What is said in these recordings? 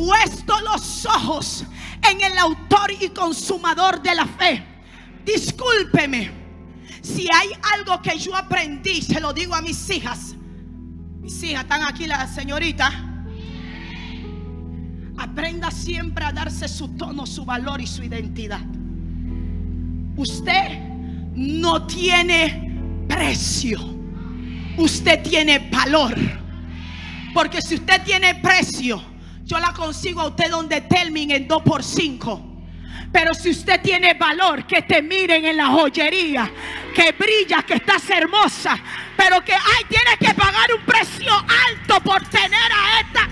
puesto los ojos en el autor y consumador de la fe. Discúlpeme si hay algo que yo aprendí, se lo digo a mis hijas. Mis hijas están aquí, la señorita. Aprenda siempre a darse su tono, su valor y su identidad. Usted no tiene precio. Usted tiene valor. Porque si usted tiene precio, yo la consigo a usted donde Telmin en 2 por 5. Pero si usted tiene valor, que te miren en la joyería, que brilla, que estás hermosa, pero que ay, tienes que pagar un precio alto por tener a esta.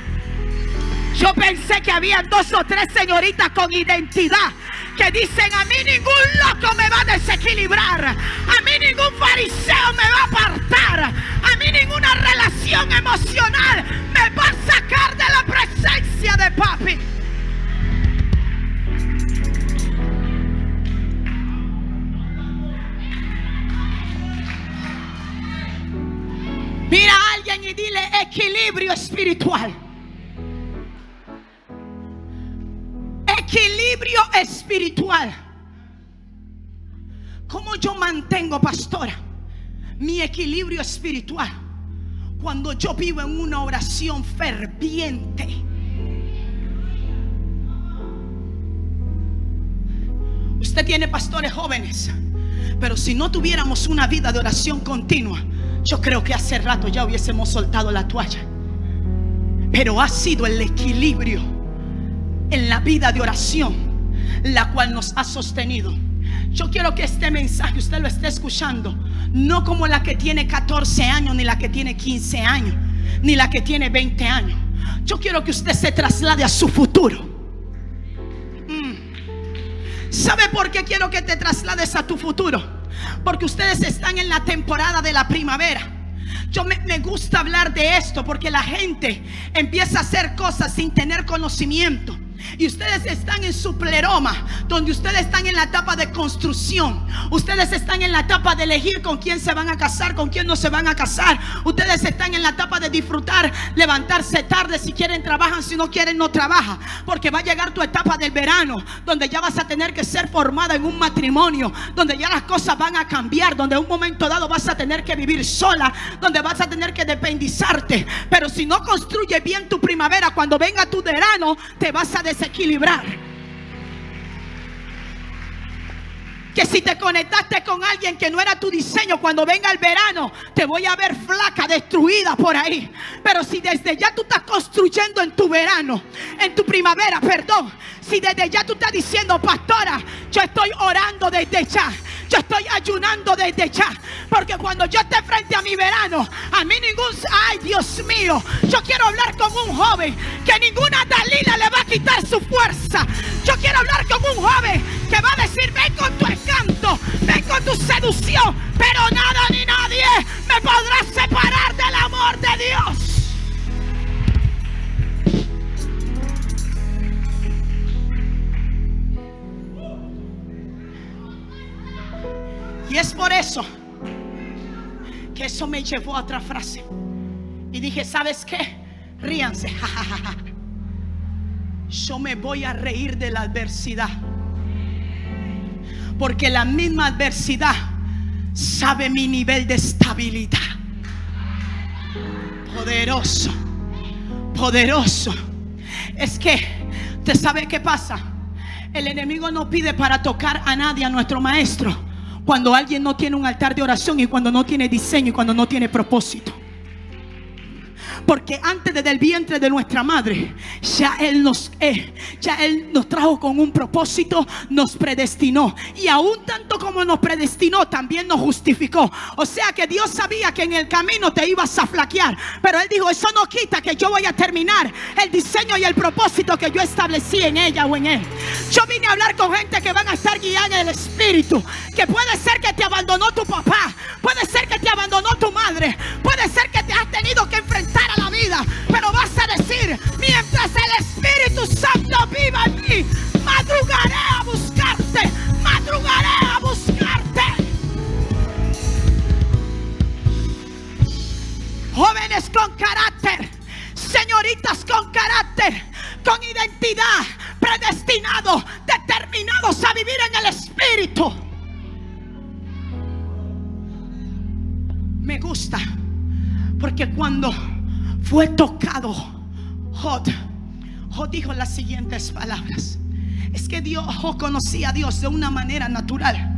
Yo pensé que había dos o tres señoritas con identidad que dicen a mí ningún loco me va a desequilibrar, a mí ningún fariseo me va a apartar, a mí ninguna relación emocional me va a sacar de la presencia de papi. Mira a alguien y dile equilibrio espiritual. Equilibrio espiritual. ¿Cómo yo mantengo, pastora, mi equilibrio espiritual? Cuando yo vivo en una oración ferviente. Usted tiene pastores jóvenes, pero si no tuviéramos una vida de oración continua, yo creo que hace rato ya hubiésemos soltado la toalla. Pero ha sido el equilibrio en la vida de oración la cual nos ha sostenido. Yo quiero que este mensaje usted lo esté escuchando, no como la que tiene 14 años, ni la que tiene 15 años, ni la que tiene 20 años. Yo quiero que usted se traslade a su futuro. Mm. ¿Sabe por qué quiero que te traslades a tu futuro? Porque ustedes están en la temporada de la primavera. Yo me, me, gusta hablar de esto porque la gente empieza a hacer cosas sin tener conocimiento. Y ustedes están en su pleroma, donde ustedes están en la etapa de construcción. Ustedes están en la etapa de elegir con quién se van a casar, con quién no se van a casar. Ustedes están en la etapa de disfrutar, levantarse tarde. Si quieren, trabajan. Si no quieren, no trabajan. Porque va a llegar tu etapa del verano, donde ya vas a tener que ser formada en un matrimonio, donde ya las cosas van a cambiar, donde un momento dado vas a tener que vivir sola, donde vas a tener que dependizarte. Pero si no construyes bien tu primavera, cuando venga tu verano, te vas a desequilibrar. Que si te conectaste con alguien que no era tu diseño, cuando venga el verano, te voy a ver flaca, destruida por ahí. Pero si desde ya tú estás construyendo en tu verano, en tu primavera, perdón, si desde ya tú estás diciendo, pastora, yo estoy orando desde ya. Yo estoy ayunando desde ya. Porque cuando yo esté frente a mi verano, a mí ningún... Ay, Dios mío. Yo quiero hablar con un joven que ninguna Dalila quitar su fuerza. Yo quiero hablar con un joven que va a decir, ven con tu encanto, ven con tu seducción. Pero nada ni nadie me podrá separar del amor de Dios. Y es por eso que eso me llevó a otra frase. Y dije, ¿sabes qué? Ríanse. Yo me voy a reír de la adversidad. Porque la misma adversidad sabe mi nivel de estabilidad. Poderoso. Poderoso. Es que, ¿te sabe qué pasa? El enemigo no pide para tocar a nadie, a nuestro maestro cuando alguien no tiene un altar de oración y cuando no tiene diseño y cuando no tiene propósito. Porque antes desde el vientre de nuestra madre, ya Él nos, eh, ya Él nos trajo con un propósito, nos predestinó. Y aún tanto como nos predestinó, también nos justificó. O sea que Dios sabía que en el camino te ibas a flaquear. Pero Él dijo, eso no quita que yo voy a terminar el diseño y el propósito que yo establecí en ella o en Él. Yo vine a hablar con gente que van a estar guiadas en el Espíritu. Que puede ser que te abandonó tu papá. Puede ser que te abandonó tu madre. Puede ser que te has tenido que enfrentar a Pero vas a decir, mientras el Espíritu Santo viva en mí, madrugaré a buscarte. Madrugaré a buscarte. Jóvenes con carácter. Señoritas con carácter. con identidad, predestinados, determinados a vivir en el Espíritu. Me gusta porque cuando fue tocado, Jod, Jod dijo las siguientes palabras. Es que Dios conocía a Dios de una manera natural.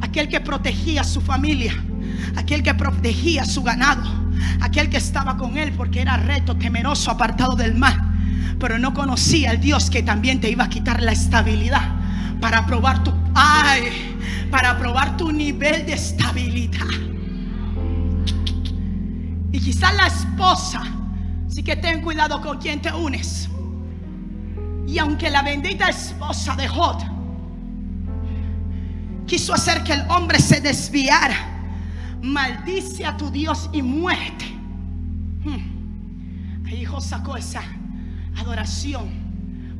Aquel que protegía a su familia, aquel que protegía a su ganado, aquel que estaba con él porque era reto, temeroso, apartado del mal. Pero no conocía al Dios que también te iba a quitar la estabilidad para probar tu ay, para probar tu nivel de estabilidad. Y quizás la esposa, sí que ten cuidado con quien te unes. Y aunque la bendita esposa de Jod quiso hacer que el hombre se desviara, maldice a tu Dios y muerte. Hmm. Ahí Jod sacó esa adoración,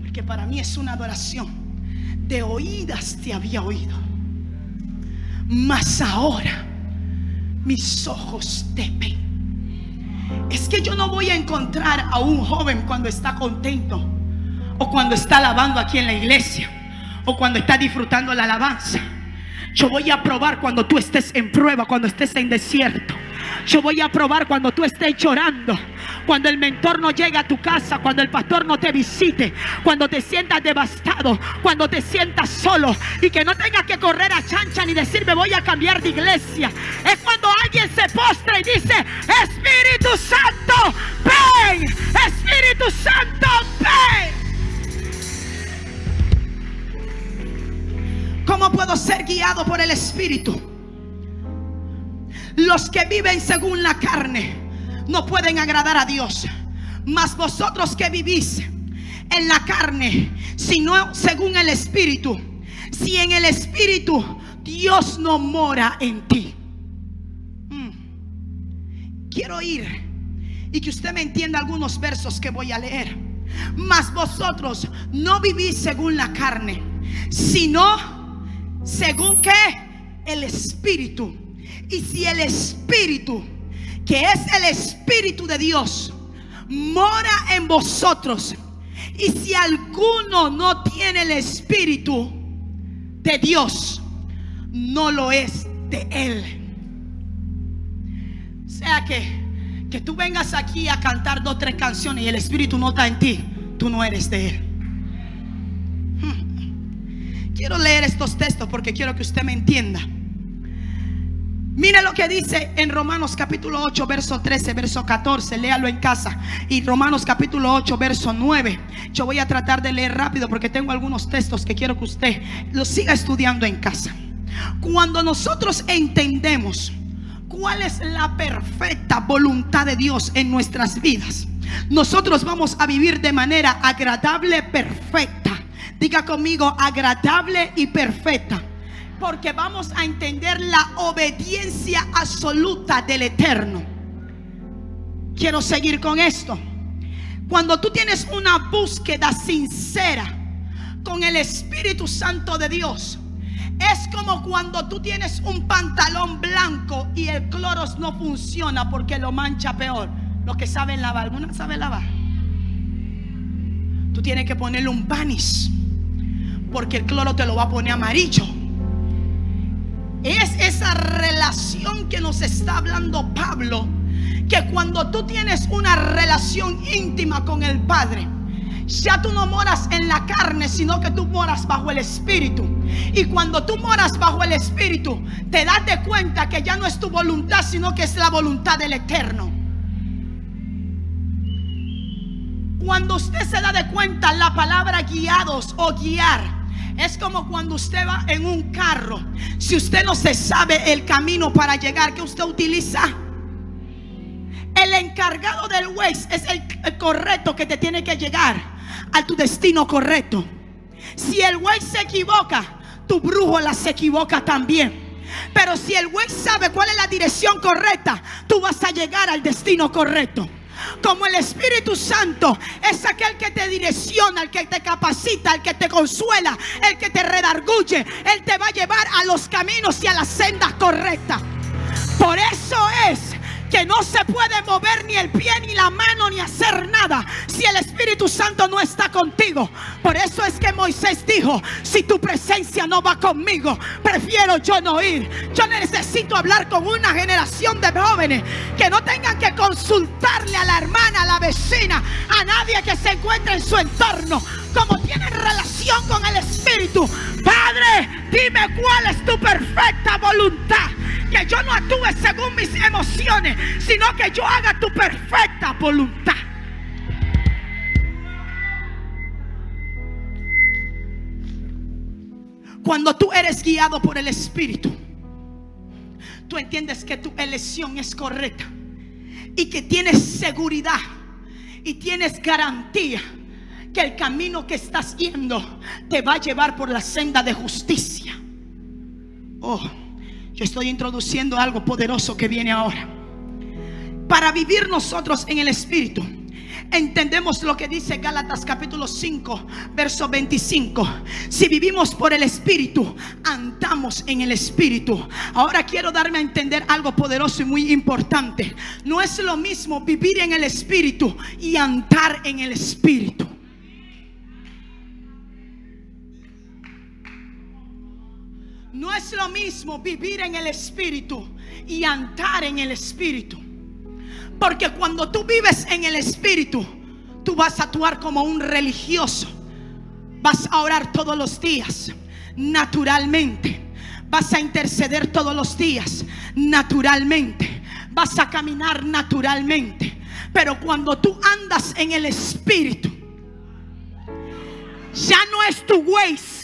porque para mí es una adoración. De oídas te había oído, mas ahora mis ojos te ven. Es que yo no voy a encontrar a un joven cuando está contento o cuando está alabando aquí en la iglesia o cuando está disfrutando la alabanza. Yo voy a probar cuando tú estés en prueba, cuando estés en desierto. Yo voy a probar cuando tú estés llorando. Cuando el mentor no llega a tu casa, cuando el pastor no te visite, cuando te sientas devastado, cuando te sientas solo y que no tengas que correr a chancha ni decir me voy a cambiar de iglesia. Es cuando alguien se postra y dice, Espíritu Santo, ven, Espíritu Santo, ven. ¿Cómo puedo ser guiado por el Espíritu? Los que viven según la carne no pueden agradar a Dios. Mas vosotros que vivís en la carne, sino según el Espíritu, si en el Espíritu Dios no mora en ti. Mm. Quiero ir y que usted me entienda algunos versos que voy a leer. Mas vosotros no vivís según la carne, sino según que el Espíritu. Y si el Espíritu, que es el Espíritu de Dios, mora en vosotros, y si alguno no tiene el Espíritu de Dios, no lo es de Él. O sea que, que tú vengas aquí a cantar dos, tres canciones y el Espíritu no está en ti, tú no eres de Él. Quiero leer estos textos porque quiero que usted me entienda. Mire lo que dice en Romanos capítulo 8, verso 13, verso 14. Léalo en casa. Y Romanos capítulo 8, verso 9. Yo voy a tratar de leer rápido porque tengo algunos textos que quiero que usted los siga estudiando en casa. Cuando nosotros entendemos cuál es la perfecta voluntad de Dios en nuestras vidas, nosotros vamos a vivir de manera agradable, perfecta Diga conmigo, agradable y perfecta. Porque vamos a entender la obediencia absoluta del Eterno. Quiero seguir con esto. Cuando tú tienes una búsqueda sincera con el Espíritu Santo de Dios, es como cuando tú tienes un pantalón blanco y el cloros no funciona porque lo mancha peor. Los que saben lavar, ¿alguna sabe lavar? Tú tienes que ponerle un banis porque el cloro te lo va a poner amarillo. Es esa relación que nos está hablando Pablo, que cuando tú tienes una relación íntima con el Padre, ya tú no moras en la carne, sino que tú moras bajo el Espíritu. Y cuando tú moras bajo el Espíritu, te das de cuenta que ya no es tu voluntad, sino que es la voluntad del Eterno. Cuando usted se da de cuenta la palabra guiados o guiar, es como cuando usted va en un carro. Si usted no se sabe el camino para llegar, ¿qué usted utiliza? El encargado del Waze es el, correcto que te tiene que llegar a tu destino correcto. Si el Waze se equivoca, tu brújula se equivoca también. Pero si el Waze sabe cuál es la dirección correcta, tú vas a llegar al destino correcto. Como el Espíritu Santo es aquel que te direcciona, el que te capacita, el que te consuela, el que te redarguye. Él te va a llevar a los caminos y a las sendas correctas. Por eso es que no se puede mover ni el pie ni la mano ni hacer nada si el Espíritu Santo no está contigo. Por eso es que Moisés dijo, si tu presencia no va conmigo, prefiero yo no ir. Yo necesito hablar con una generación de jóvenes que no tengan que consultarle a la hermana, a la vecina, a nadie que se encuentre en su entorno, como tienen relación con el Espíritu. Padre, dime cuál es tu perfecta voluntad que yo no actúe según mis emociones, sino que yo haga tu perfecta voluntad. Cuando tú eres guiado por el Espíritu, tú entiendes que tu elección es correcta y que tienes seguridad y tienes garantía que el camino que estás yendo te va a llevar por la senda de justicia. Oh. Yo estoy introduciendo algo poderoso que viene ahora. Para vivir nosotros en el Espíritu, entendemos lo que dice Gálatas capítulo 5, verso 25. Si vivimos por el Espíritu, andamos en el Espíritu. Ahora quiero darme a entender algo poderoso y muy importante. No es lo mismo vivir en el Espíritu y andar en el Espíritu. No es lo mismo vivir en el Espíritu y andar en el Espíritu. Porque cuando tú vives en el Espíritu, tú vas a actuar como un religioso. Vas a orar todos los días, naturalmente. Vas a interceder todos los días, naturalmente. Vas a caminar naturalmente. Pero cuando tú andas en el Espíritu, ya no es tu ways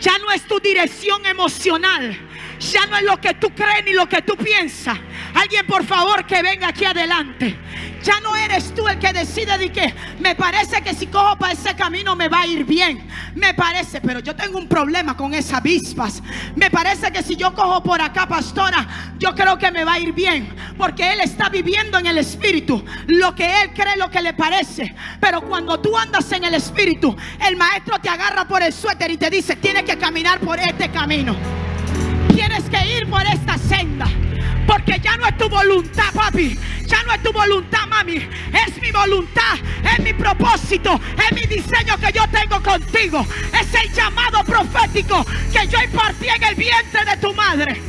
ya no es tu dirección emocional. Ya no es lo que tú crees ni lo que tú piensas. Alguien por favor que venga aquí adelante. Ya no eres tú el que decide de que me parece que si cojo para ese camino me va a ir bien. Me parece, pero yo tengo un problema con esas avispas. Me parece que si yo cojo por acá, pastora, yo creo que me va a ir bien. Porque él está viviendo en el espíritu. Lo que él cree, lo que le parece. Pero cuando tú andas en el espíritu, el maestro te agarra por el suéter y te dice, tienes que caminar por este camino. Tienes que ir por esta senda. Porque ya no es tu voluntad, papi. Ya no es tu voluntad, mami. Es mi voluntad, es mi propósito, es mi diseño que yo tengo contigo. Es el llamado profético que yo impartí en el vientre de tu madre.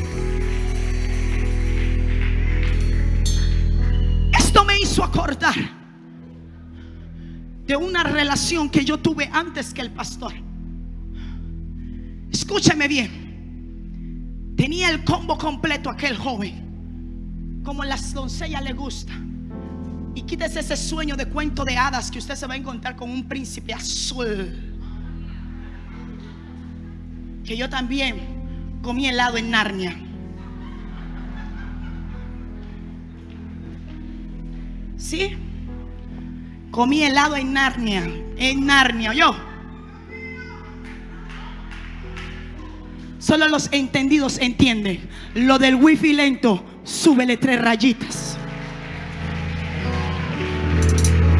Esto me hizo acordar de una relación que yo tuve antes que el pastor. Escúcheme bien. Tenía el combo completo aquel joven como las doncellas le gusta. Y quítese ese sueño de cuento de hadas que usted se va a encontrar con un príncipe azul. Que yo también comí helado en Narnia. ¿Sí? Comí helado en Narnia. En Narnia, yo. Solo los entendidos entienden. Lo del wifi lento súbele tres rayitas.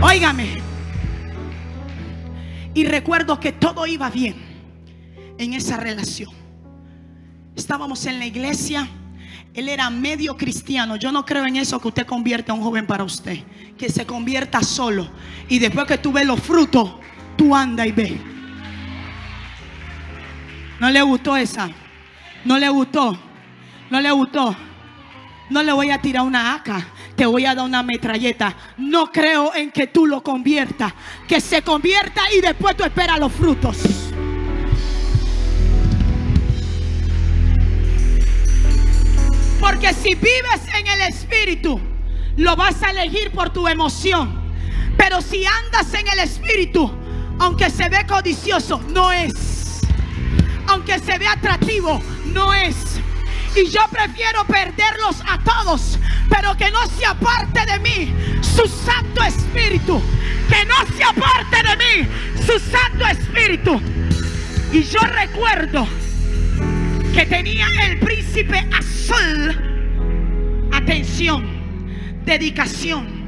Óigame. Y recuerdo que todo iba bien en esa relación. Estábamos en la iglesia. Él era medio cristiano. Yo no creo en eso que usted convierta a un joven para usted. Que se convierta solo. Y después que tú ves los frutos, tú anda y ve. No le gustó esa. No le gustó. No le gustó. No le voy a tirar una aca, te voy a dar una metralleta. No creo en que tú lo conviertas. Que se convierta y después tú esperas los frutos. Porque si vives en el Espíritu, lo vas a elegir por tu emoción. Pero si andas en el Espíritu, aunque se ve codicioso, no es. Aunque se ve atractivo, no es. Y yo prefiero perderlos a todos, pero que no se aparte de mí su Santo Espíritu. Que no se aparte de mí su Santo Espíritu. Y yo recuerdo que tenía el príncipe azul. Atención, dedicación,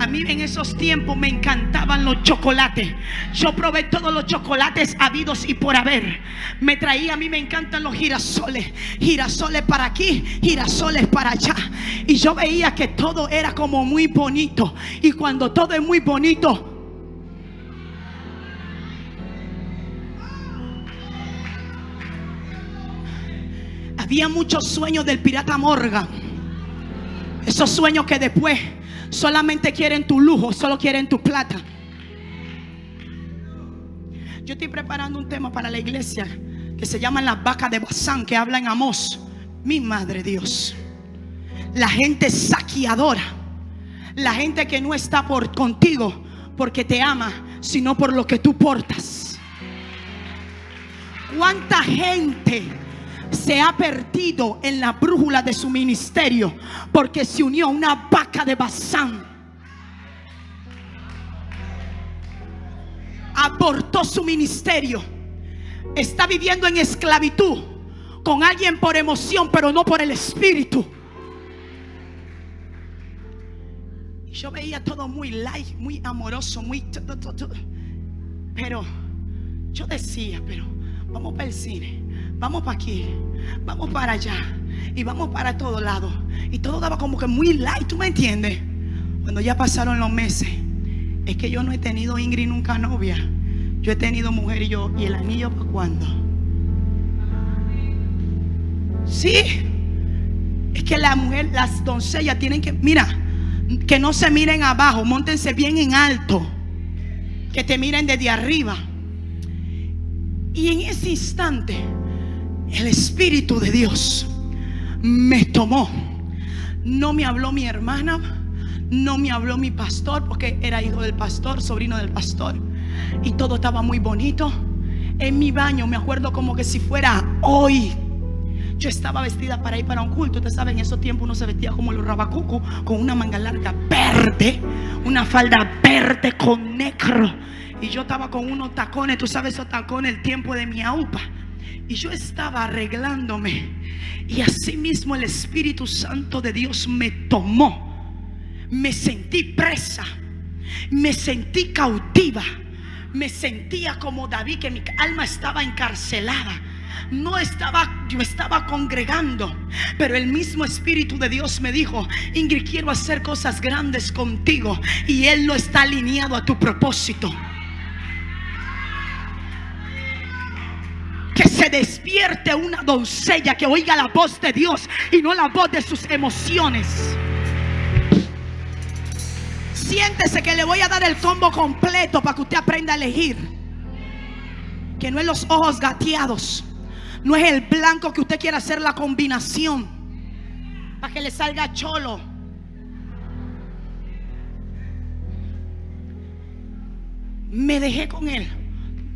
A mí en esos tiempos me encantaban los chocolates. Yo probé todos los chocolates habidos y por haber. Me traía, a mí me encantan los girasoles. Girasoles para aquí, girasoles para allá. Y yo veía que todo era como muy bonito. Y cuando todo es muy bonito, había muchos sueños del pirata Morgan. Esos sueños que después solamente quieren tu lujo, solo quieren tu plata. Yo estoy preparando un tema para la iglesia que se llama las vacas de Bazán, que habla en Amós. Mi madre Dios. La gente saqueadora. La gente que no está por contigo porque te ama, sino por lo que tú portas. ¿Cuánta gente se ha perdido en la brújula de su ministerio porque se unió a una vaca de Bazán. Abortó su ministerio. Está viviendo en esclavitud con alguien por emoción, pero no por el espíritu. Yo veía todo muy light, muy amoroso, muy... Pero yo decía, pero vamos para el cine vamos para aquí, vamos para allá y vamos para todo lado. Y todo daba como que muy light, ¿tú me entiendes? Cuando ya pasaron los meses, es que yo no he tenido Ingrid nunca novia. Yo he tenido mujer y yo, ¿y el anillo para cuándo? Sí, es que la mujer, las doncellas tienen que, mira, que no se miren abajo, montense bien en alto, que te miren desde arriba. Y en ese instante, el Espíritu de Dios me tomó. No me habló mi hermana, no me habló mi pastor, porque era hijo del pastor, sobrino del pastor. Y todo estaba muy bonito. En mi baño me acuerdo como que si fuera hoy. Yo estaba vestida para ir para un culto. Ustedes saben, en esos tiempos uno se vestía como los rabacucu, con una manga larga verde, una falda verde con negro. Y yo estaba con unos tacones, tú sabes esos tacones, el tiempo de mi aupa. Y yo estaba arreglándome. Y así mismo el Espíritu Santo de Dios me tomó. Me sentí presa. Me sentí cautiva. Me sentía como David, que mi alma estaba encarcelada. No estaba, yo estaba congregando, pero el mismo Espíritu de Dios me dijo, Ingrid, quiero hacer cosas grandes contigo. Y Él no está alineado a tu propósito. Que se despierte una doncella que oiga la voz de Dios y no la voz de sus emociones. Siéntese que le voy a dar el combo completo para que usted aprenda a elegir. Que no es los ojos gateados. No es el blanco que usted quiera hacer la combinación. Para que le salga cholo. Me dejé con él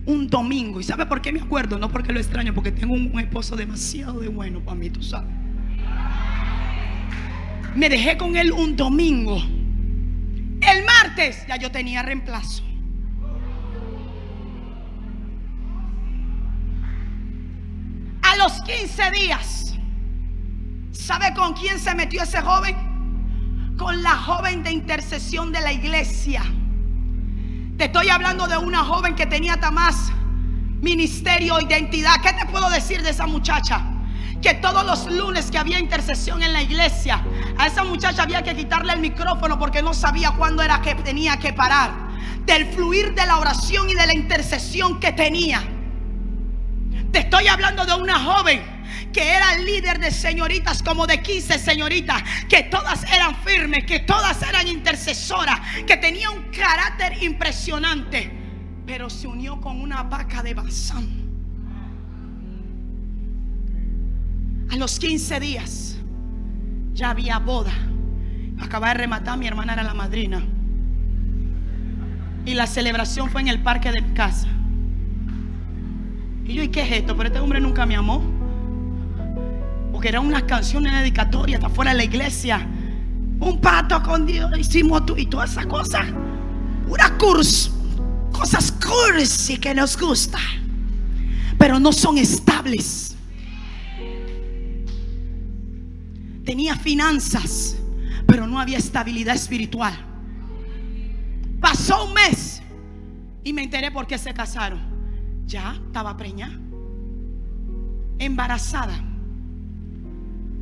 un domingo. ¿Y sabe por qué me acuerdo? No porque lo extraño, porque tengo un, esposo demasiado de bueno para mí, tú sabes. Me dejé con él un domingo. El martes ya yo tenía reemplazo. A los 15 días, ¿sabe con quién se metió ese joven? Con la joven de intercesión de la iglesia. Te estoy hablando de una joven que tenía más ministerio, identidad. ¿Qué te puedo decir de esa muchacha? Que todos los lunes que había intercesión en la iglesia, a esa muchacha había que quitarle el micrófono porque no sabía cuándo era que tenía que parar. Del fluir de la oración y de la intercesión que tenía. Te estoy hablando de una joven que era líder de señoritas como de 15 señoritas, que todas eran firmes, que todas eran intercesoras, que tenía un carácter impresionante, pero se unió con una vaca de Bazán. A los 15 días ya había boda. Acababa de rematar, mi hermana era la madrina. Y la celebración fue en el parque de casa. Y yo, ¿y qué es esto? Pero este hombre nunca me amó. Porque eran unas canciones dedicatorias hasta fuera de la iglesia. Un pato con Dios hicimos tú y todas esas cosas. Una curs, cosas cursi que nos gusta. Pero no son estables. Tenía finanzas, pero no había estabilidad espiritual. Pasó un mes y me enteré por qué se casaron. Ya estaba preñada, embarazada.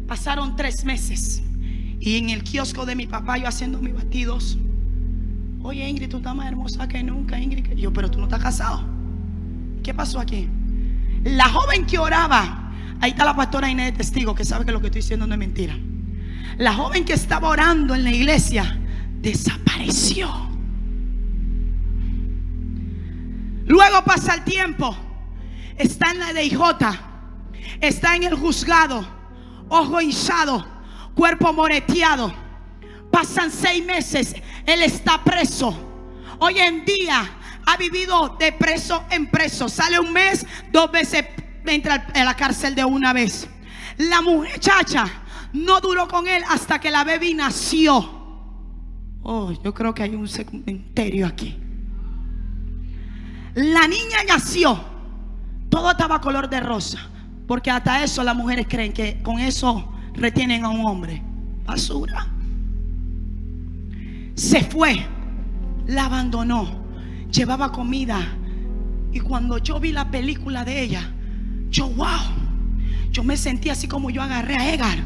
Pasaron tres meses y en el kiosco de mi papá yo haciendo mis batidos. Oye Ingrid, tú estás más hermosa que nunca, Ingrid. Yo, pero tú no estás casado. ¿Qué pasó aquí? La joven que oraba, ahí está la pastora Inés de testigo que sabe que lo que estoy diciendo no es mentira. La joven que estaba orando en la iglesia desapareció. Luego pasa el tiempo. Está en la DJ. Está en el juzgado. Ojo hinchado. Cuerpo moreteado. Pasan seis meses. Él está preso. Hoy en día ha vivido de preso en preso. Sale un mes, dos veces entra en la cárcel de una vez. La muchacha no duró con él hasta que la bebé nació. Oh, yo creo que hay un cementerio aquí. La niña nació. Todo estaba color de rosa. Porque hasta eso las mujeres creen que con eso retienen a un hombre. Basura. Se fue. La abandonó. Llevaba comida. Y cuando yo vi la película de ella, yo, wow. Yo me sentí así como yo agarré a Edgar.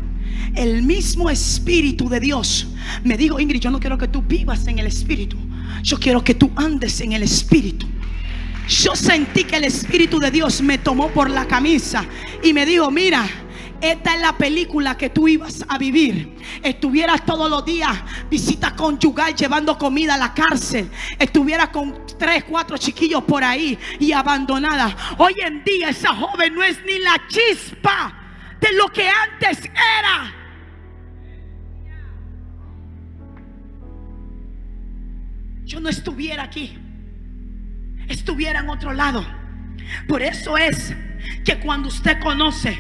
El mismo Espíritu de Dios me dijo, Ingrid, yo no quiero que tú vivas en el Espíritu. Yo quiero que tú andes en el Espíritu. Yo sentí que el Espíritu de Dios me tomó por la camisa y me dijo, mira, esta es la película que tú ibas a vivir. Estuvieras todos los días visita conyugal llevando comida a la cárcel. Estuvieras con tres, cuatro chiquillos por ahí y abandonada. Hoy en día esa joven no es ni la chispa de lo que antes era. Yo no estuviera aquí estuviera en otro lado. Por eso es que cuando usted conoce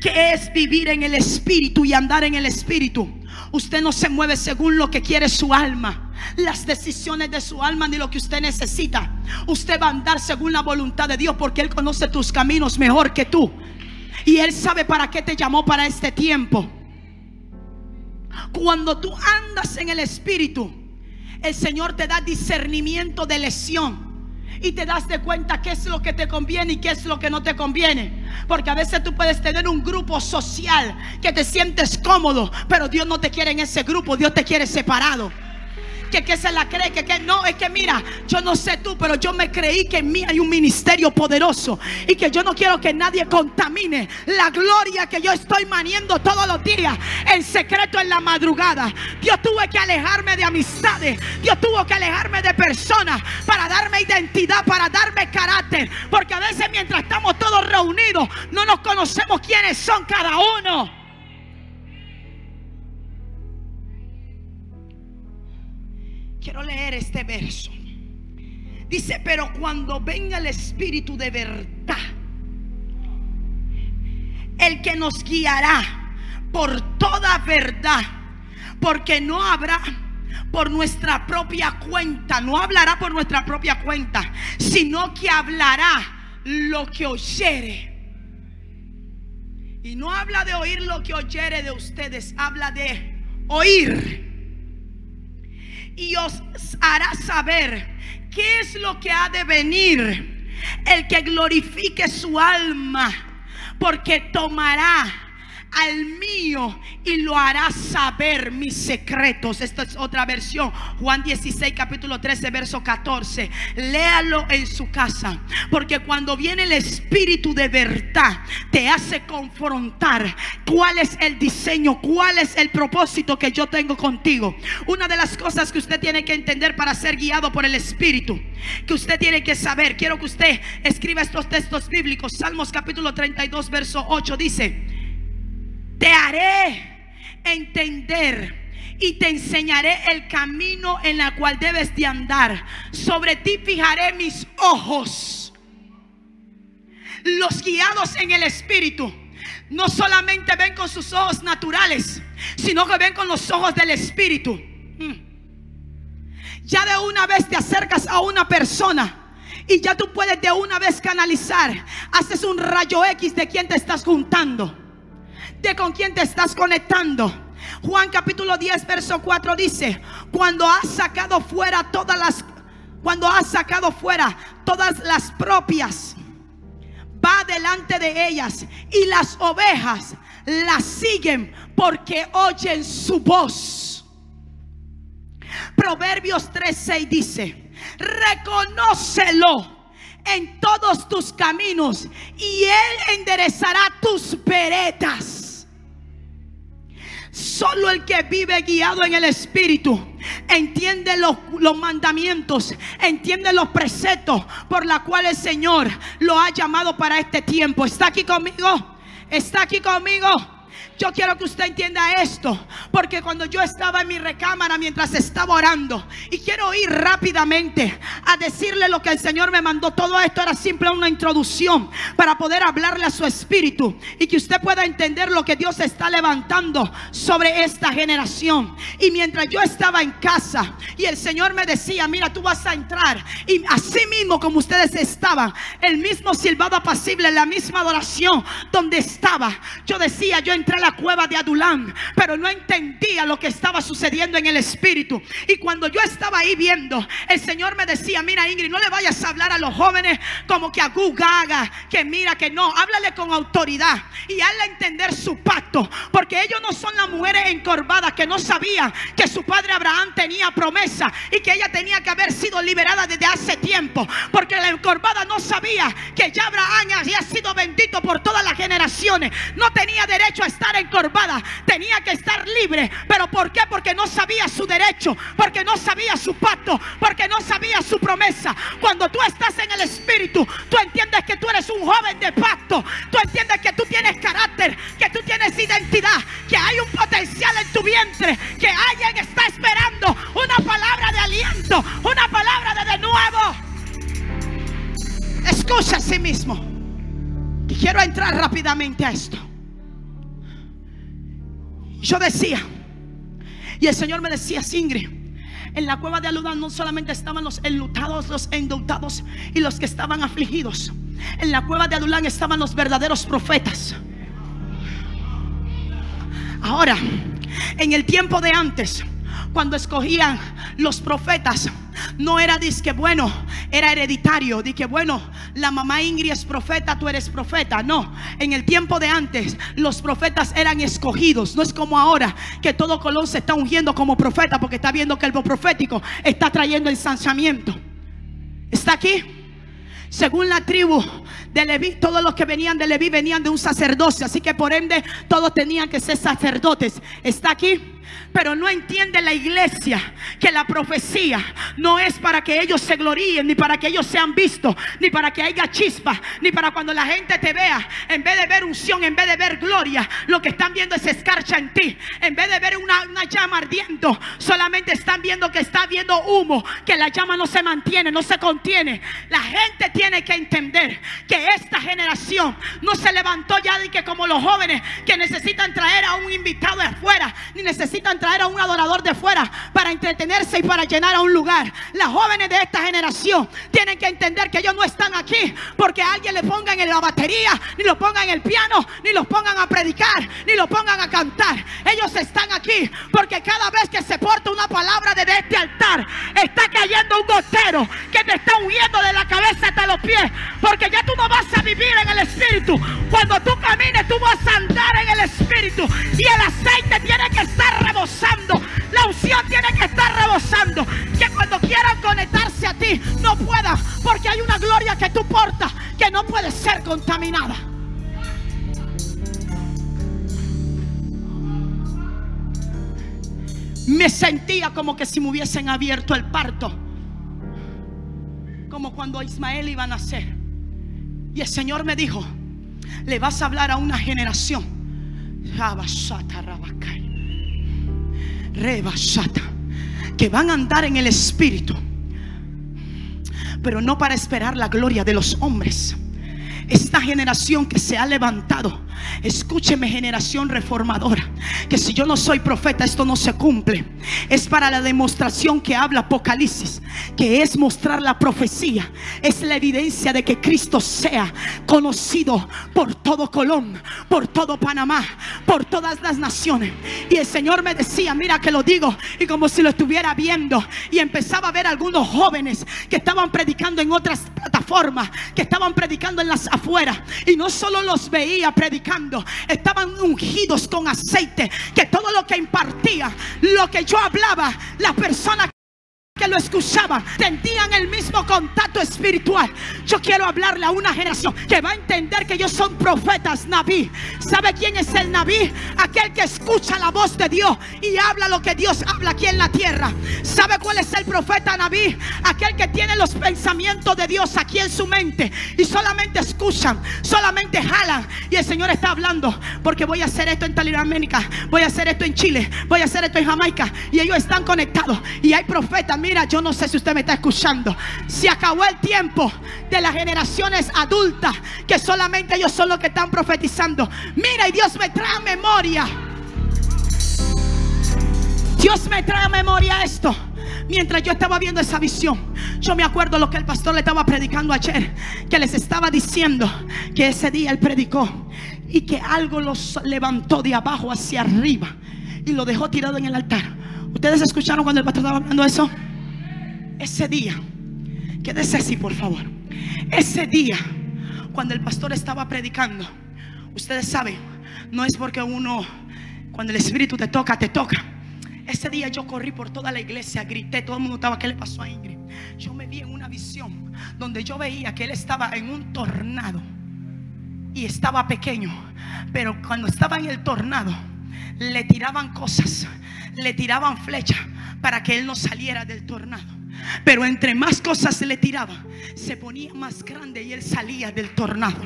que es vivir en el Espíritu y andar en el Espíritu, usted no se mueve según lo que quiere su alma, las decisiones de su alma ni lo que usted necesita. Usted va a andar según la voluntad de Dios porque Él conoce tus caminos mejor que tú. Y Él sabe para qué te llamó para este tiempo. Cuando tú andas en el Espíritu, el Señor te da discernimiento de lesión y te das de cuenta qué es lo que te conviene y qué es lo que no te conviene. Porque a veces tú puedes tener un grupo social que te sientes cómodo, pero Dios no te quiere en ese grupo, Dios te quiere separado que, se la cree, que, que no, es que mira, yo no sé tú, pero yo me creí que en mí hay un ministerio poderoso y que yo no quiero que nadie contamine la gloria que yo estoy maniendo todos los días en secreto en la madrugada. Dios tuvo que alejarme de amistades, Dios tuvo que alejarme de personas para darme identidad, para darme carácter, porque a veces mientras estamos todos reunidos no nos conocemos quiénes son cada uno. Quiero leer este verso. Dice, pero cuando venga el Espíritu de verdad, el que nos guiará por toda verdad, porque no habrá por nuestra propia cuenta, no hablará por nuestra propia cuenta, sino que hablará lo que oyere. Y no habla de oír lo que oyere de ustedes, habla de oír y os hará saber qué es lo que ha de venir. El que glorifique su alma, porque tomará al mío y lo hará saber mis secretos. Esta es otra versión. Juan 16, capítulo 13, verso 14. Léalo en su casa. Porque cuando viene el Espíritu de verdad, te hace confrontar cuál es el diseño, cuál es el propósito que yo tengo contigo. Una de las cosas que usted tiene que entender para ser guiado por el Espíritu, que usted tiene que saber, quiero que usted escriba estos textos bíblicos. Salmos capítulo 32, verso 8 dice, te haré entender y te enseñaré el camino en el cual debes de andar. Sobre ti fijaré mis ojos. Los guiados en el Espíritu no solamente ven con sus ojos naturales, sino que ven con los ojos del Espíritu. Hmm. Ya de una vez te acercas a una persona y ya tú puedes de una vez canalizar. Haces un rayo X de quien te estás juntando de con quién te estás conectando. Juan capítulo 10, verso 4 dice, cuando has sacado fuera todas las, cuando has sacado fuera todas las propias, va delante de ellas y las ovejas las siguen porque oyen su voz. Proverbios 3:6 dice, reconócelo en todos tus caminos y Él enderezará tus veredas. Solo el que vive guiado en el Espíritu entiende los, mandamientos, entiende los preceptos por la cual el Señor lo ha llamado para este tiempo. ¿Está aquí conmigo? ¿Está aquí conmigo? Yo quiero que usted entienda esto, porque cuando yo estaba en mi recámara mientras estaba orando, y quiero ir rápidamente a decirle lo que el Señor me mandó, todo esto era simple una introducción para poder hablarle a su espíritu y que usted pueda entender lo que Dios está levantando sobre esta generación. Y mientras yo estaba en casa y el Señor me decía, mira, tú vas a entrar, y así mismo como ustedes estaban, el mismo silbado apacible, la misma adoración donde estaba, yo decía, yo entré a la cueva de Adulán, pero no entendía lo que estaba sucediendo en el espíritu. Y cuando yo estaba ahí viendo, el Señor me decía, mira Ingrid, no le vayas a hablar a los jóvenes como que a Gugaga, que mira que no, háblale con autoridad y hazle entender su pacto, porque ellos no son las mujeres encorvadas que no sabían que su padre Abraham tenía promesa y que ella tenía que haber sido liberada desde hace tiempo, porque la encorvada no sabía que ya Abraham había sido bendito por todas las generaciones, no tenía derecho a estar encorvada, tenía que estar libre. ¿Pero por qué? Porque no sabía su derecho, porque no sabía su pacto, porque no sabía su promesa. Cuando tú estás en el Espíritu, tú entiendes que tú eres un joven de pacto, tú entiendes que tú tienes carácter, que tú tienes identidad, que hay un potencial en tu vientre, que alguien está esperando una palabra de aliento, una palabra de de nuevo. Escucha a sí mismo. Quiero entrar rápidamente a esto. Yo decía, y el Señor me decía, Singri, en la cueva de Aludán no solamente estaban los enlutados, los endeudados y los que estaban afligidos. En la cueva de Adulán estaban los verdaderos profetas. Ahora, en el tiempo de antes, cuando escogían los profetas, no era disque bueno, era hereditario. Dije, bueno, la mamá Ingrid es profeta, tú eres profeta. No, en el tiempo de antes, los profetas eran escogidos. No es como ahora que todo Colón se está ungiendo como profeta porque está viendo que el profético está trayendo ensanchamiento. ¿Está aquí? Según la tribu de Leví, todos los que venían de Leví venían de un sacerdocio. Así que por ende, todos tenían que ser sacerdotes. ¿Está aquí? Pero no entiende la iglesia que la profecía no es para que ellos se gloríen, ni para que ellos sean vistos, ni para que haya chispa, ni para cuando la gente te vea, en vez de ver unción, en vez de ver gloria, lo que están viendo es escarcha en ti. En vez de ver una, una llama ardiendo, solamente están viendo que está viendo humo, que la llama no se mantiene, no se contiene. La gente tiene que entender que esta generación no se levantó ya de que como los jóvenes que necesitan traer a un invitado de afuera, ni necesitan traer a un adorador de fuera para entretenerse y para llenar a un lugar. Las jóvenes de esta generación tienen que entender que ellos no están aquí porque alguien le ponga en la batería, ni lo ponga en el piano, ni los pongan a predicar, ni lo pongan a cantar. Ellos están aquí porque cada vez que se porta una palabra desde este altar, está cayendo un gotero que te está huyendo de la cabeza hasta los pies. Porque ya tú no vas a vivir en el Espíritu. Cuando tú camines, tú vas a andar en el Espíritu. Y el aceite tiene que estar rebosando. La unción tiene que estar rebosando. Que cuando quieran conectarse a ti, no puedan. Porque hay una gloria que tú portas que no puede ser contaminada. Me sentía como que si me hubiesen abierto el parto. Como cuando Ismael iba a nacer. Y el Señor me dijo, le vas a hablar a una generación. Que van a andar en el Espíritu. Pero no para esperar la gloria de los hombres. Esta generación que se ha levantado, escúcheme generación reformadora, que si yo no soy profeta, esto no se cumple. Es para la demostración que habla Apocalipsis, que es mostrar la profecía. Es la evidencia de que Cristo sea conocido por todo Colón, por todo Panamá, por todas las naciones. Y el Señor me decía, mira que lo digo, y como si lo estuviera viendo. Y empezaba a ver algunos jóvenes que estaban predicando en otras plataformas, que estaban predicando en las afueras. Y no solo los veía estaban ungidos con aceite, que todo lo que impartía, lo que yo hablaba, las personas lo escuchaban sentían el mismo contacto espiritual. Yo quiero hablarle a una generación que va a entender que ellos son profetas, Naví. ¿Sabe quién es el Naví? Aquel que escucha la voz de Dios y habla lo que Dios habla aquí en la tierra. ¿Sabe cuál es el profeta Naví? Aquel que tiene los pensamientos de Dios aquí en su mente y solamente escuchan, solamente jalan. Y el Señor está hablando porque voy a hacer esto en América, voy a hacer esto en Chile, voy a hacer esto en Jamaica. Y ellos están conectados y hay profetas Yo no sé si usted me está escuchando. Se acabó el tiempo de las generaciones adultas que solamente ellos son los que están profetizando. Mira, y Dios me trae a memoria. Dios me trae a memoria esto. Mientras yo estaba viendo esa visión, yo me acuerdo lo que el pastor le estaba predicando ayer, que les estaba diciendo que ese día él predicó y que algo los levantó de abajo hacia arriba y lo dejó tirado en el altar. ¿Ustedes escucharon cuando el pastor estaba hablando eso? Ese día, quédese así por favor. Ese día, cuando el pastor estaba predicando, ustedes saben, no es porque uno, cuando el Espíritu te toca, te toca. Ese día yo corrí por toda la iglesia, grité, todo el mundo estaba, ¿qué le pasó a Ingrid? Yo me vi en una visión donde yo veía que él estaba en un tornado y estaba pequeño, pero cuando estaba en el tornado, le tiraban cosas, le tiraban flechas para que él no saliera del tornado. Pero entre más cosas le tiraba, se ponía más grande y él salía del tornado.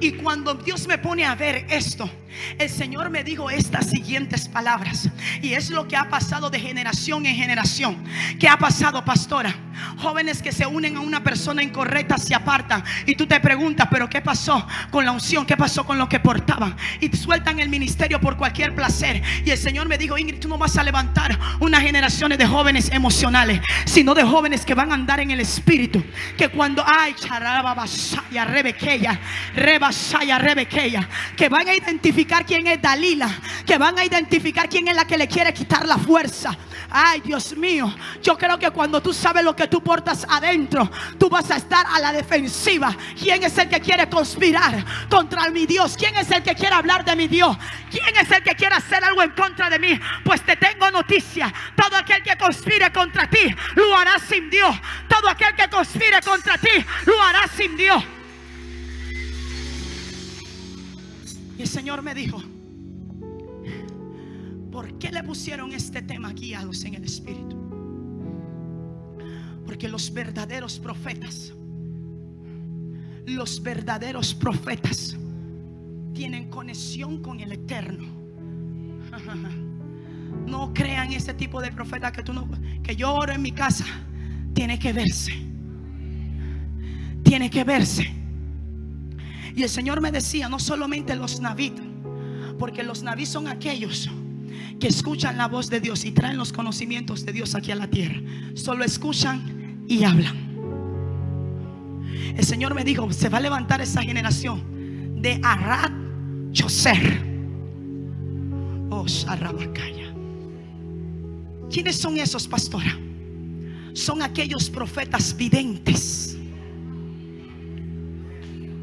Y cuando Dios me pone a ver esto, el Señor me dijo estas siguientes palabras. Y es lo que ha pasado de generación en generación. ¿Qué ha pasado, pastora? Jóvenes que se unen a una persona incorrecta se apartan. Y tú te preguntas, pero ¿qué pasó con la unción? ¿Qué pasó con lo que portaban? Y sueltan el ministerio por cualquier placer. Y el Señor me dijo, Ingrid, tú no vas a levantar una generación de jóvenes emocionales, sino de jóvenes que van a andar en el espíritu. Que cuando hay charababasaya, rebequeya, rebasaya, rebequeya, que van a identificar quién es Dalila, que van a identificar quién es la que le quiere quitar la fuerza. Ay, Dios mío, yo creo que cuando tú sabes lo que tú portas adentro, tú vas a estar a la defensiva. ¿Quién es el que quiere conspirar contra mi Dios? ¿Quién es el que quiere hablar de mi Dios? ¿Quién es el que quiere hacer algo en contra de mí? Pues te tengo noticia. Todo aquel que conspire contra ti, lo hará sin Dios. Todo aquel que conspire contra ti, lo hará sin Dios. Y el Señor me dijo, ¿por qué le pusieron este tema guiados en el Espíritu? Porque los verdaderos profetas, los verdaderos profetas tienen conexión con el Eterno. No crean ese tipo de profeta que tú no que yo oro en mi casa. Tiene que verse. Tiene que verse. Y el Señor me decía, no solamente los navitos, porque los naví son aquellos que escuchan la voz de Dios y traen los conocimientos de Dios aquí a la tierra. Solo escuchan y hablan. El Señor me dijo, se va a levantar esa generación de Arad Yoser. Oh, Sharabakaya. ¿Quiénes son esos, pastora? Son aquellos profetas videntes.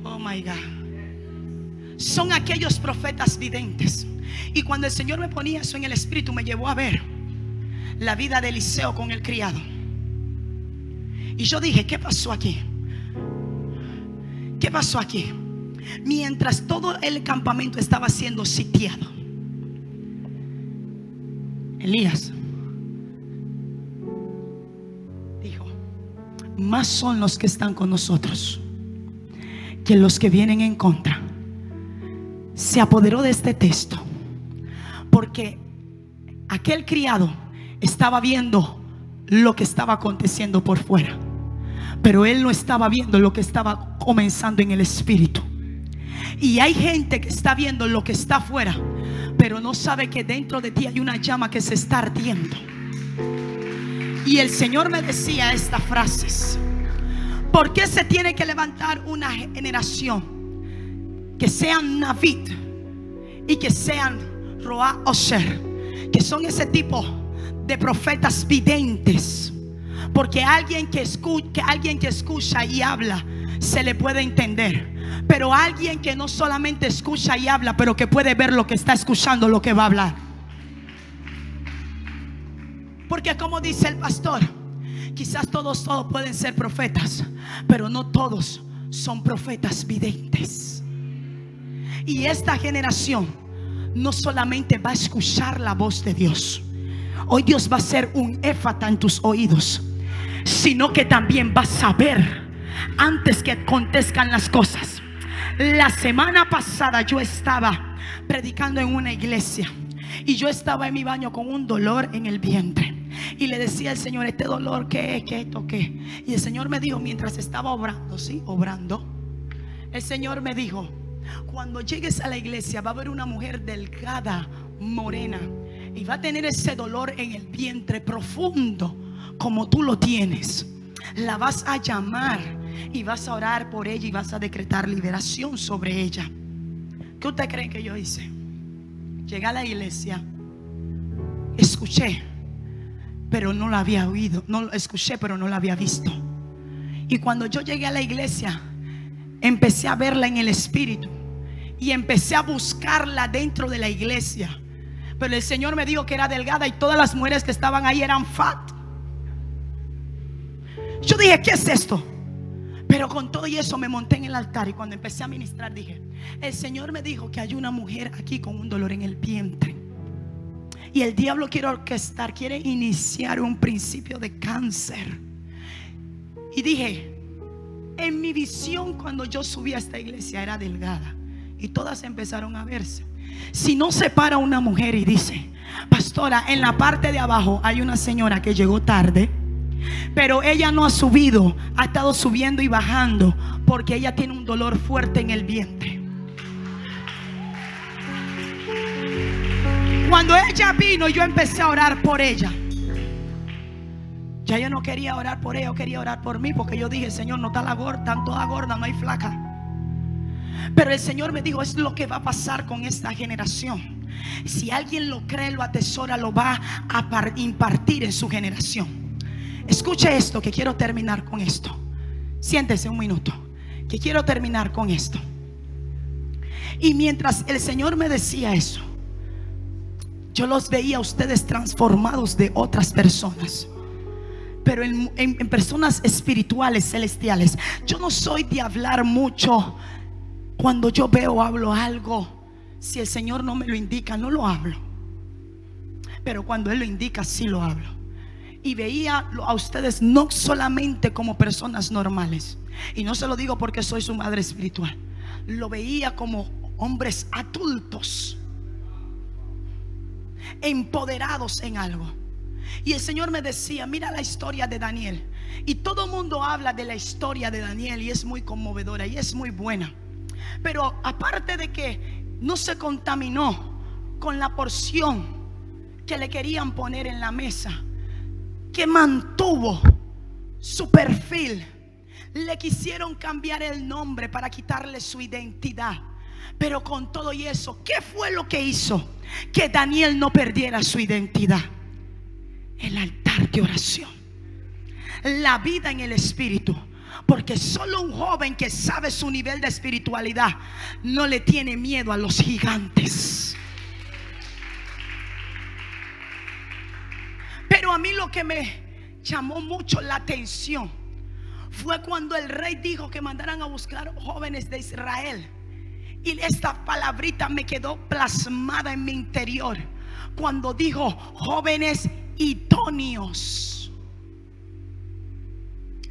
Oh my God. Son aquellos profetas videntes y cuando el Señor me ponía eso en el espíritu, me llevó a ver la vida de Eliseo con el criado. Y yo dije, ¿qué pasó aquí? ¿Qué pasó aquí? Mientras todo el campamento estaba siendo sitiado, Elías dijo, más son los que están con nosotros que los que vienen en contra. Se apoderó de este texto porque aquel criado estaba viendo lo que estaba aconteciendo por fuera. Pero él no estaba viendo lo que estaba comenzando en el espíritu. Y hay gente que está viendo lo que está afuera, pero no sabe que dentro de ti hay una llama que se está ardiendo. Y el Señor me decía estas frases. ¿Por qué se tiene que levantar una generación que sean Navid y que sean Roa Osher? Que son ese tipo de profetas videntes. Porque alguien que escucha, alguien que escucha y habla se le puede entender. Pero alguien que no solamente escucha y habla, pero que puede ver lo que está escuchando, lo que va a hablar. Porque como dice el pastor, quizás todos, todos pueden ser profetas, pero no todos son profetas videntes. Y esta generación no solamente va a escuchar la voz de Dios. Hoy Dios va a ser un éfata en tus oídos, sino que también va a saber antes que acontezcan las cosas. La semana pasada yo estaba predicando en una iglesia y yo estaba en mi baño con un dolor en el vientre. Y le decía al Señor, este dolor, ¿qué es? ¿Qué esto? ¿Qué? Y el Señor me dijo, mientras estaba obrando, ¿sí? Obrando. El Señor me dijo, cuando llegues a la iglesia va a haber una mujer delgada, morena. Y va a tener ese dolor en el vientre profundo, como tú lo tienes. La vas a llamar y vas a orar por ella y vas a decretar liberación sobre ella. ¿Qué usted cree que yo hice? Llegué a la iglesia, escuché, pero no la había oído. No escuché, pero no la había visto. Y cuando yo llegué a la iglesia, empecé a verla en el espíritu y empecé a buscarla dentro de la iglesia. Pero el Señor me dijo que era delgada y todas las mujeres que estaban ahí eran fat. Yo dije, ¿qué es esto? Pero con todo y eso me monté en el altar y cuando empecé a ministrar dije, el Señor me dijo que hay una mujer aquí con un dolor en el vientre. Y el diablo quiere orquestar, quiere iniciar un principio de cáncer. Y dije, en mi visión cuando yo subí a esta iglesia era delgada. Y todas empezaron a verse. Si no se para una mujer y dice, pastora, en la parte de abajo hay una señora que llegó tarde pero ella no ha subido, ha estado subiendo y bajando porque ella tiene un dolor fuerte en el vientre. Cuando ella vino, yo empecé a orar por ella. Ya yo no quería orar por ella, yo quería orar por mí porque yo dije, Señor, no está la gorda, tanto toda gorda, no hay flaca. Pero el Señor me dijo, es lo que va a pasar con esta generación. Si alguien lo cree, lo atesora, lo va a impartir en su generación. Escuche esto, que quiero terminar con esto. Siéntese un minuto, que quiero terminar con esto. Y mientras el Señor me decía eso, yo los veía a ustedes transformados de otras personas. Pero en, en, personas espirituales, celestiales. Yo no soy de hablar mucho cuando yo veo hablo algo. Si el Señor no me lo indica, no lo hablo. Pero cuando Él lo indica, sí lo hablo y veía a ustedes no solamente como personas normales. Y no se lo digo porque soy su madre espiritual. Lo veía como hombres adultos, empoderados en algo. Y el Señor me decía, mira la historia de Daniel. Y todo el mundo habla de la historia de Daniel y es muy conmovedora y es muy buena. Pero aparte de que no se contaminó con la porción que le querían poner en la mesa, que mantuvo su perfil. Le quisieron cambiar el nombre para quitarle su identidad. Pero con todo y eso, ¿qué fue lo que hizo que Daniel no perdiera su identidad? El altar de oración. La vida en el espíritu. Porque solo un joven que sabe su nivel de espiritualidad no le tiene miedo a los gigantes. A mí lo que me llamó mucho la atención fue cuando el rey dijo que mandaran a buscar jóvenes de Israel. Y esta palabrita me quedó plasmada en mi interior cuando dijo jóvenes idóneos.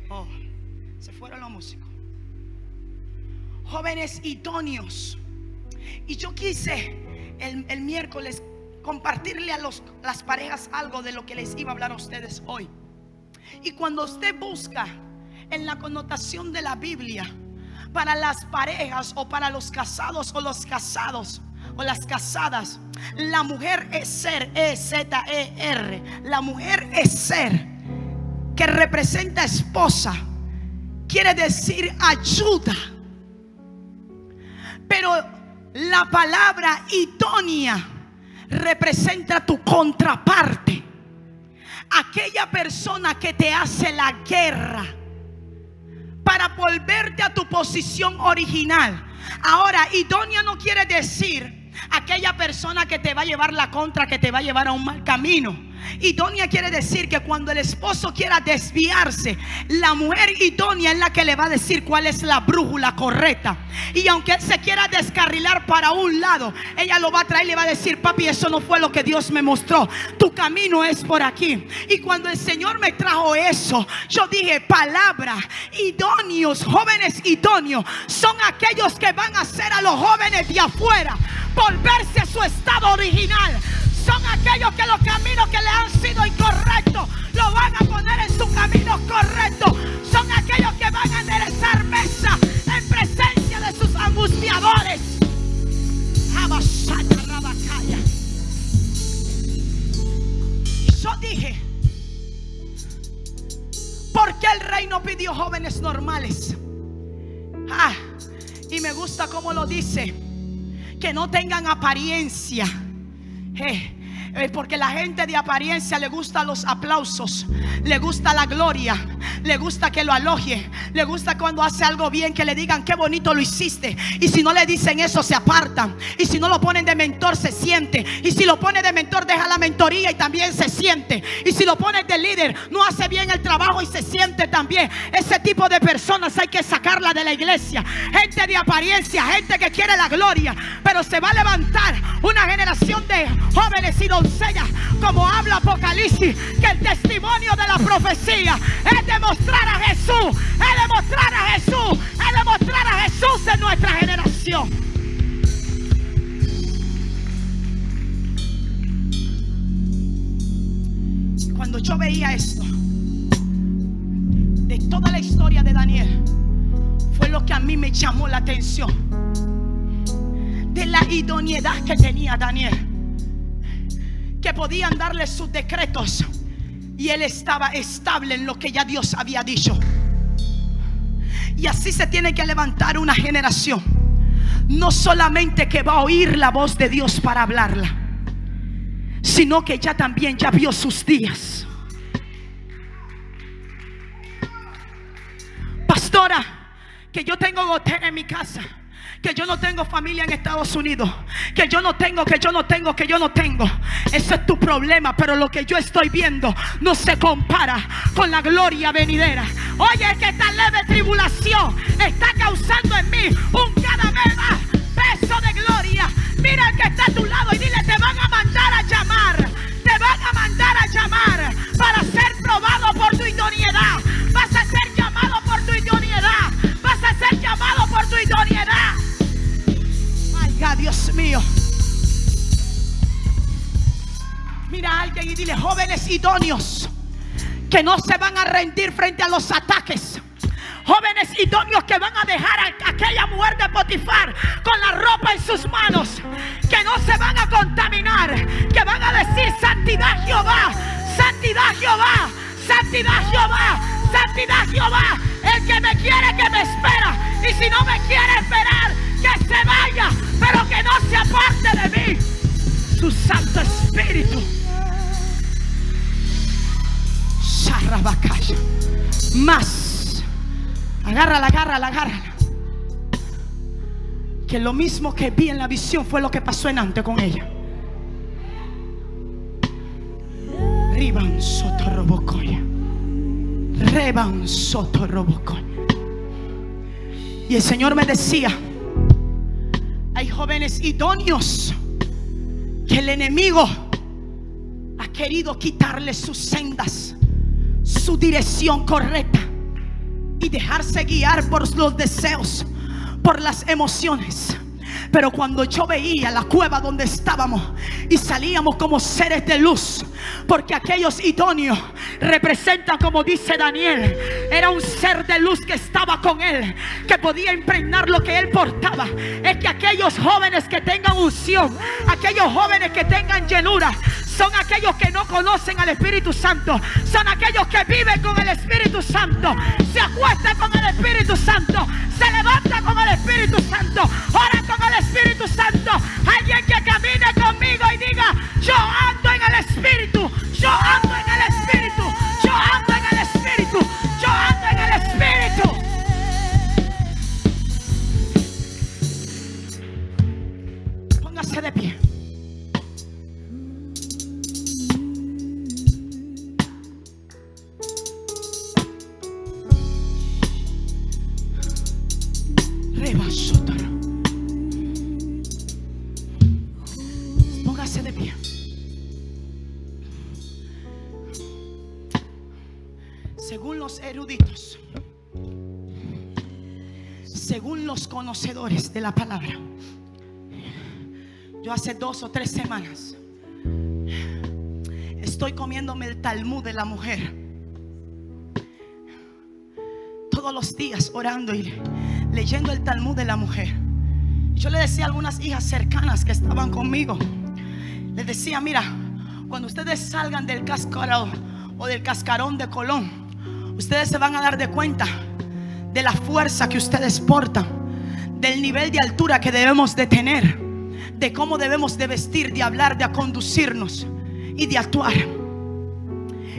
Oh, se fueron los músicos. Jóvenes idóneos. Y yo quise el, el miércoles compartirle a los, las parejas algo de lo que les iba a hablar a ustedes hoy. Y cuando usted busca en la connotación de la Biblia, para las parejas o para los casados o los casados o las casadas. La mujer es ser, E-Z-E-R. La mujer es ser, que representa esposa, quiere decir ayuda. Pero la palabra idónea representa tu contraparte. Aquella persona que te hace la guerra para volverte a tu posición original. Ahora, idónea no quiere decir aquella persona que te va a llevar la contra, que te va a llevar a un mal camino. Idónea quiere decir que cuando el esposo quiera desviarse, la mujer idónea es la que le va a decir cuál es la brújula correcta. Y aunque él se quiera descarrilar para un lado, ella lo va a traer y le va a decir, papi, eso no fue lo que Dios me mostró. Tu camino es por aquí. Y cuando el Señor me trajo eso, yo dije, palabra, idóneos, jóvenes idóneos, son aquellos que van a hacer a los jóvenes de afuera volverse a su estado original son aquellos que los caminos que le han sido incorrectos lo van a poner en su camino correcto. Son aquellos que van a enderezar mesa en presencia de sus angustiadores. Yo dije, ¿por qué el rey no pidió jóvenes normales? Ah, y me gusta cómo lo dice, que no tengan apariencia. Hey, Eh, porque la gente de apariencia le gusta los aplausos, le gusta la gloria, le gusta que lo aloje, le gusta cuando hace algo bien que le digan qué bonito lo hiciste. Y si no le dicen eso, se apartan. Y si no lo ponen de mentor, se siente. Y si lo pone de mentor, deja la mentoría y también se siente. Y si lo pones de líder, no hace bien el trabajo y se siente también. Ese tipo de personas hay que sacarla de la iglesia. Gente de apariencia, gente que quiere la gloria, pero se va a levantar una generación de jóvenes y como habla Apocalipsis, que el testimonio de la profecía es demostrar a Jesús, es demostrar a Jesús, es demostrar a Jesús en nuestra generación. Cuando yo veía esto, de toda la historia de Daniel, fue lo que a mí me llamó la atención. De la idoneidad que tenía Daniel que podían darle sus decretos. Y él estaba estable en lo que ya Dios había dicho. Y así se tiene que levantar una generación. No solamente que va a oír la voz de Dios para hablarla, sino que ya también ya vio sus días. Pastora, que yo tengo gotera en mi casa que yo no tengo familia en Estados Unidos, que yo no tengo, que yo no tengo, que yo no tengo. Ese es tu problema, pero lo que yo estoy viendo no se compara con la gloria venidera. Oye, que esta leve tribulación está causando en mí un cada vez más peso de gloria. Mira el que está a tu lado y dile, te van a mandar a llamar, te van a mandar a llamar para ser probado por Dios mío. Mira a alguien y dile, jóvenes idóneos, que no se van a rendir frente a los ataques. Jóvenes idóneos que van a dejar a aquella mujer de Potifar con la ropa en sus manos. Que no se van a contaminar. Que van a decir santidad Jehová. Santidad Jehová. Santidad Jehová. Santidad Jehová. El que me quiere que Lo mismo que vi en la visión fue lo que pasó en antes con ella. Riban soto robocoya. Reban soto robocoya. Y el Señor me decía hay jóvenes idóneos que el enemigo ha querido quitarle sus sendas, su dirección correcta y dejarse guiar por los deseos, por las emociones. Pero cuando yo veía la cueva donde estábamos y salíamos como seres de luz, porque aquellos idóneos representan, como dice Daniel, era un ser de luz que estaba con él, que podía impregnar lo que él portaba. Es que aquellos jóvenes que tengan unción, aquellos jóvenes que tengan llenura, son aquellos que no conocen al Espíritu Santo. Son aquellos que viven con el Espíritu Santo. Se acuestan con el Espíritu Santo. Se levanta con el Espíritu Santo. Ora con el Espíritu Santo. Alguien que camine conmigo y diga, yo ando en el Espíritu. Yo ando en el Espíritu. Yo ando en el Espíritu. Yo ando en el Espíritu. Póngase de pie. De la palabra, yo hace dos o tres semanas estoy comiéndome el Talmud de la mujer. Todos los días orando y leyendo el Talmud de la mujer. Yo le decía a algunas hijas cercanas que estaban conmigo, les decía, mira, cuando ustedes salgan del cascarón o del cascarón de Colón, ustedes se van a dar de cuenta de la fuerza que ustedes portan, del nivel de altura que debemos de tener, de cómo debemos de vestir, de hablar, de conducirnos y de actuar.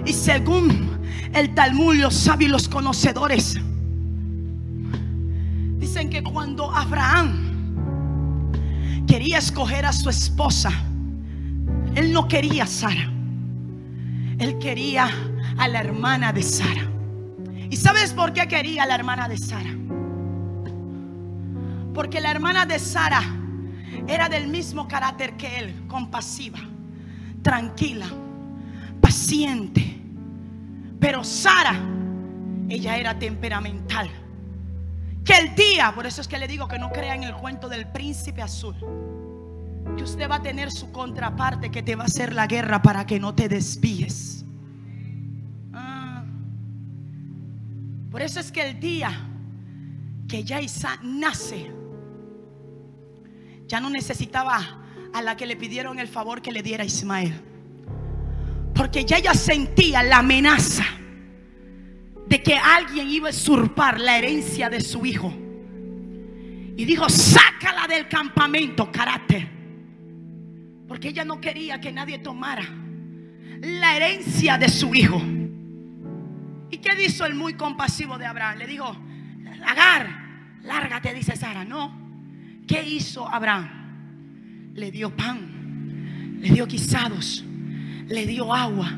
Y según el Talmud, los sabios, los conocedores, dicen que cuando Abraham quería escoger a su esposa, él no quería a Sara, él quería a la hermana de Sara. ¿Y sabes por qué quería a la hermana de Sara? Porque la hermana de Sara era del mismo carácter que él, compasiva, tranquila, paciente. Pero Sara, ella era temperamental. Que el día, por eso es que le digo que no crea en el cuento del príncipe azul. Que usted va a tener su contraparte que te va a hacer la guerra para que no te desvíes. Ah. Por eso es que el día que ya Isa nace, ya no necesitaba a la que le pidieron el favor que le diera Ismael. Porque ya ella sentía la amenaza de que alguien iba a usurpar la herencia de su hijo. Y dijo, sácala del campamento, carácter. Porque ella no quería que nadie tomara la herencia de su hijo. ¿Y qué hizo el muy compasivo de Abraham? Le dijo, Agar, lárgate, dice Sara. No. ¿Qué hizo Abraham? Le dio pan, le dio guisados, le dio agua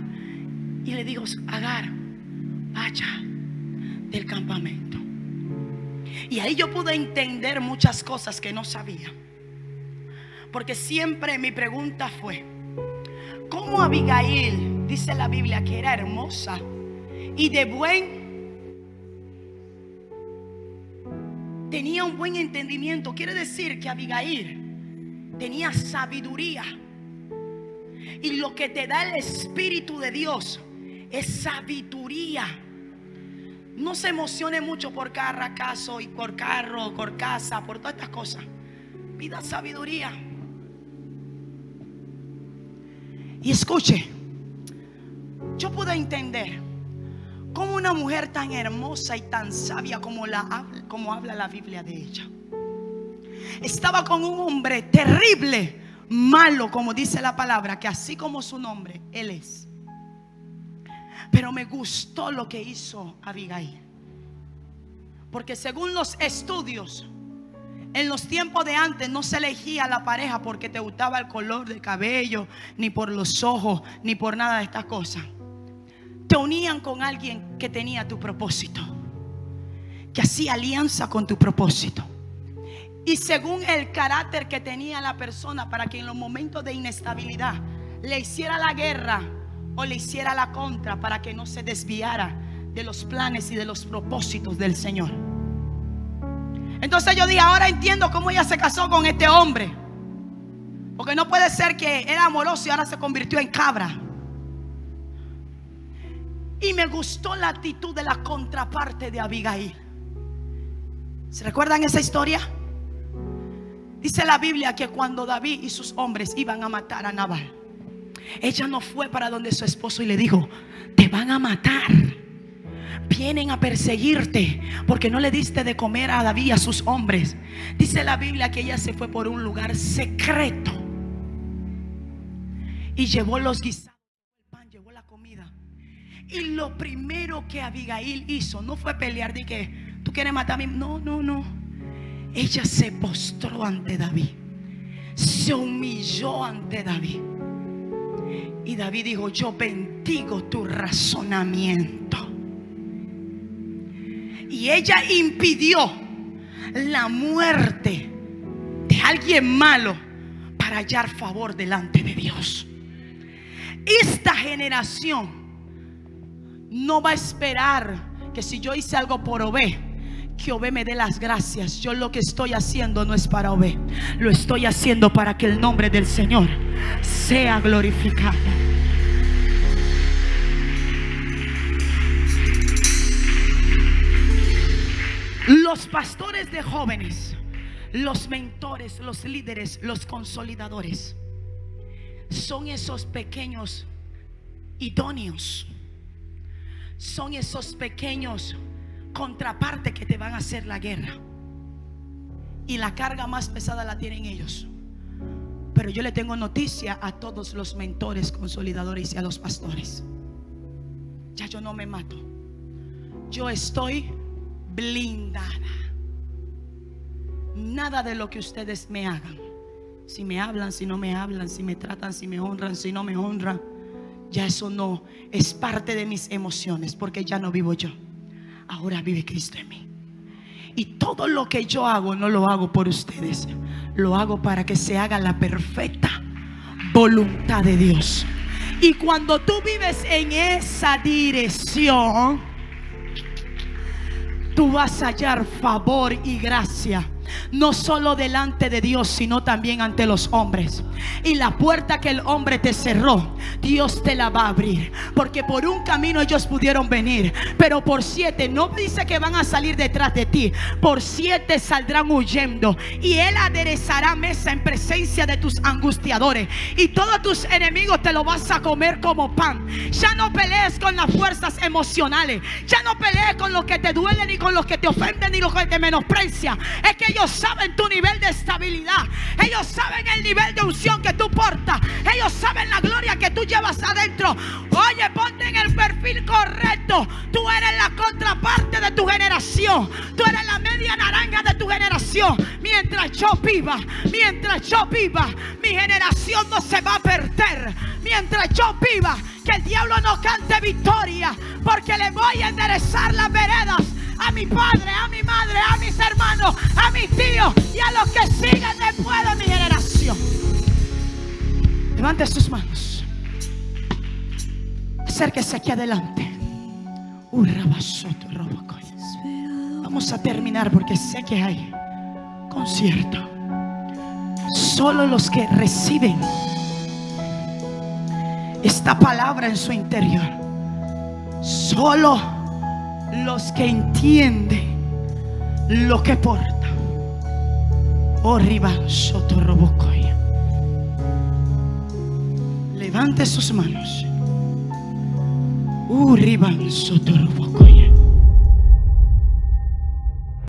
y le dijo, Agar, vaya del campamento. Y ahí yo pude entender muchas cosas que no sabía. Porque siempre mi pregunta fue, ¿cómo Abigail, dice la Biblia, que era hermosa y de buen tenía un buen entendimiento. Quiere decir que Abigail tenía sabiduría. Y lo que te da el Espíritu de Dios es sabiduría. No se emocione mucho por cada y por carro, por casa, por todas estas cosas. Pida sabiduría. Y escuche, yo pude entender como una mujer tan hermosa y tan sabia como, la, como habla la Biblia de ella. Estaba con un hombre terrible, malo, como dice la palabra, que así como su nombre, él es. Pero me gustó lo que hizo Abigail. Porque según los estudios, en los tiempos de antes no se elegía la pareja porque te gustaba el color del cabello, ni por los ojos, ni por nada de estas cosas. Te unían con alguien que tenía tu propósito, que hacía alianza con tu propósito. Y según el carácter que tenía la persona para que en los momentos de inestabilidad le hiciera la guerra o le hiciera la contra para que no se desviara de los planes y de los propósitos del Señor. Entonces yo dije, ahora entiendo cómo ella se casó con este hombre. Porque no puede ser que era amoroso y ahora se convirtió en cabra. Y me gustó la actitud de la contraparte de Abigail. ¿Se recuerdan esa historia? Dice la Biblia que cuando David y sus hombres iban a matar a Nabal, ella no fue para donde su esposo y le dijo, te van a matar. Vienen a perseguirte porque no le diste de comer a David y a sus hombres. Dice la Biblia que ella se fue por un lugar secreto y llevó los guisados, Y lo primero que Abigail hizo no fue pelear de que tú quieres matar a mí. No, no, no. Ella se postró ante David. Se humilló ante David. Y David dijo, yo bendigo tu razonamiento. Y ella impidió la muerte de alguien malo para hallar favor delante de Dios. Esta generación no va a esperar que si yo hice algo por Obé, que Obé me dé las gracias. Yo lo que estoy haciendo no es para Obé, lo estoy haciendo para que el nombre del Señor sea glorificado. Los pastores de jóvenes, los mentores, los líderes, los consolidadores, son esos pequeños idóneos. Son esos pequeños contraparte que te van a hacer la guerra. Y la carga más pesada la tienen ellos. Pero yo le tengo noticia a todos los mentores, consolidadores y a los pastores. Ya yo no me mato. Yo estoy blindada. Nada de lo que ustedes me hagan. Si me hablan, si no me hablan, si me tratan, si me honran, si no me honran. Ya eso no es parte de mis emociones porque ya no vivo yo ahora vive Cristo en mí. Y todo lo que yo hago no lo hago por ustedes, lo hago para que se haga la perfecta voluntad de Dios. Y cuando tú vives en esa dirección, tú vas a hallar favor y gracia no solo delante de Dios, sino también ante los hombres. Y la puerta que el hombre te cerró, Dios te la va a abrir. Porque por un camino ellos pudieron venir, pero por siete no dice que van a salir detrás de ti. Por siete saldrán huyendo. Y Él aderezará mesa en presencia de tus angustiadores. Y todos tus enemigos te lo vas a comer como pan. Ya no pelees con las fuerzas emocionales. Ya no pelees con los que te duelen, ni con los que te ofenden, ni los que te menosprecian. Es que ellos saben tu nivel de estabilidad. Ellos saben el nivel de unción que tú portas. Ellos saben la gloria que tú llevas adentro. Oye, ponte en el perfil correcto. Tú eres la contraparte de tu generación. Tú eres la media naranja de tu generación. Mientras yo viva, mientras yo viva, mi generación no se va a perder. Mientras yo viva, que el diablo no cante victoria. Porque le voy a enderezar las veredas a mi padre, a mi madre, a mis hermanos, a mis tíos y a los que siguen después de mi generación. Levante sus manos. Acérquese aquí adelante. Vamos a terminar porque sé que hay concierto. Solo los que reciben esta palabra en su interior. Solo los que entienden lo que porta. Oh, Levante sus manos. Uh, Riban Sotorobocoya.